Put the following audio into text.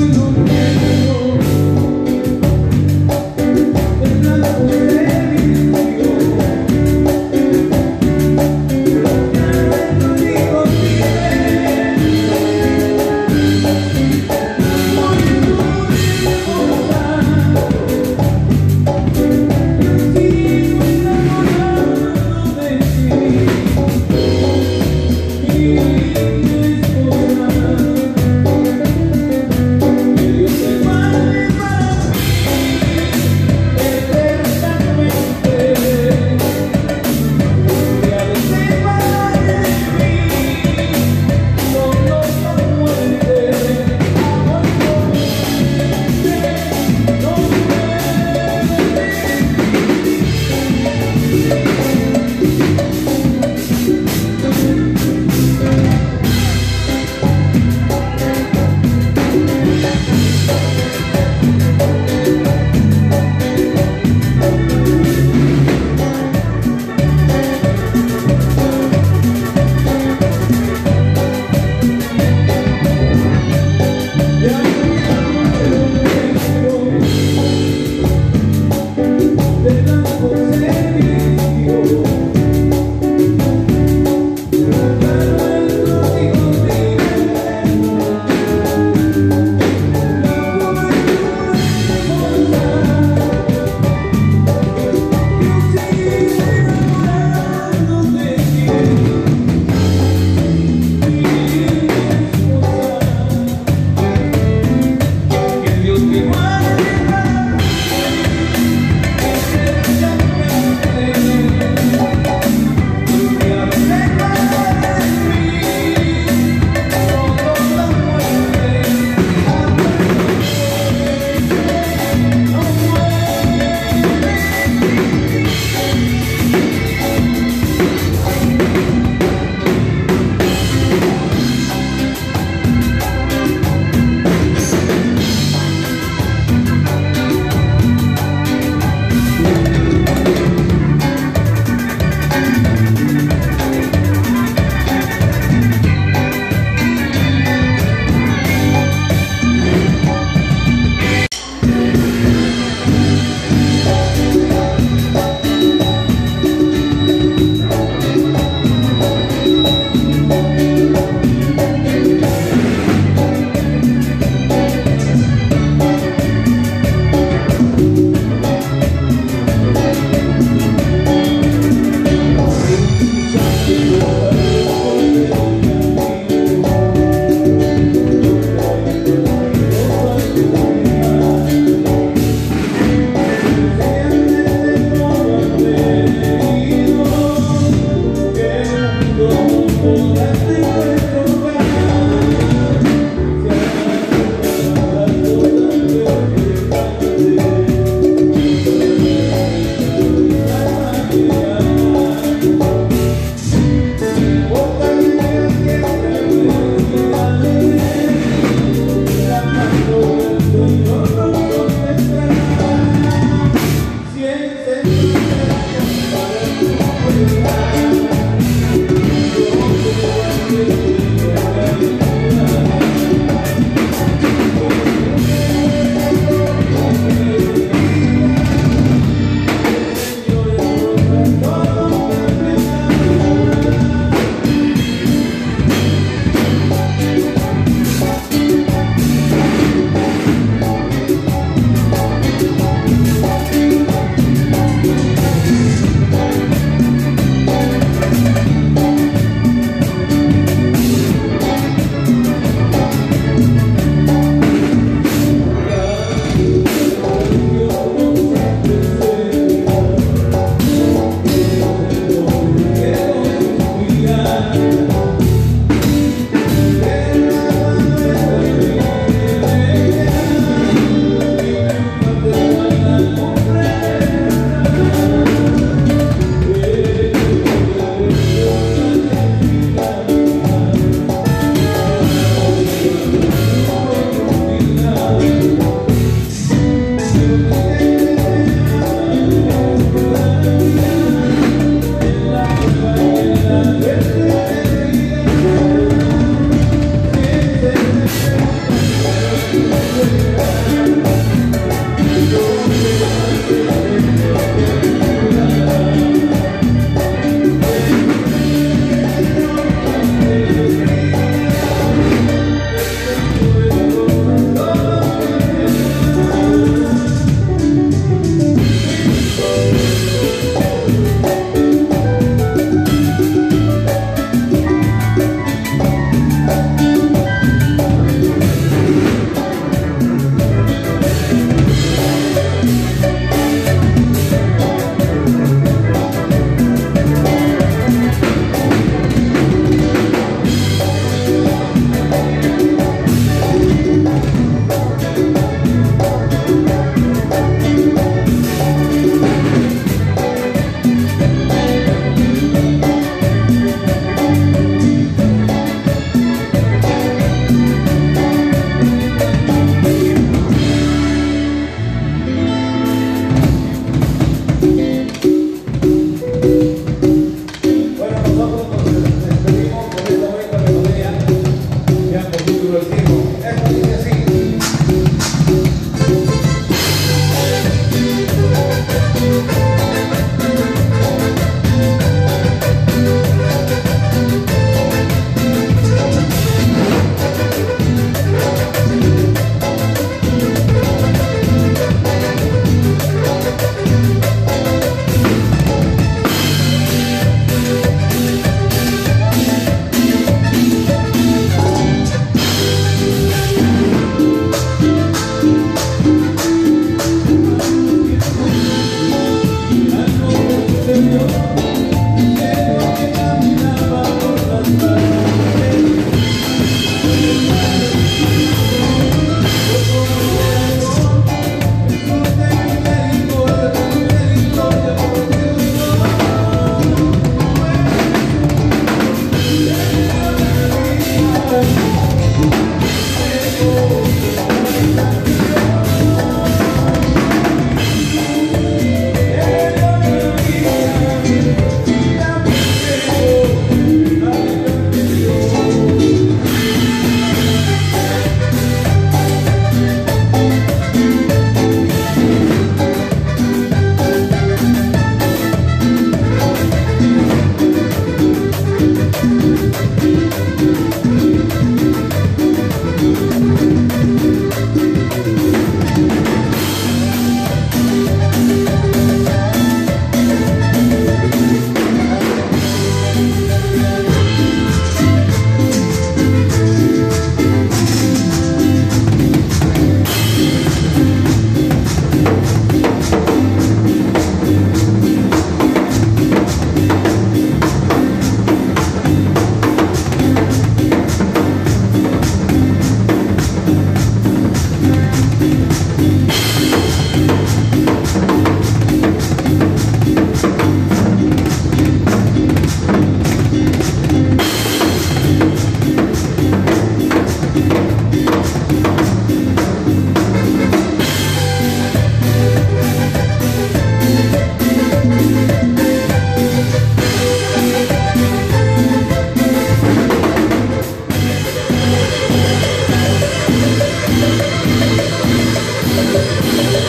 to know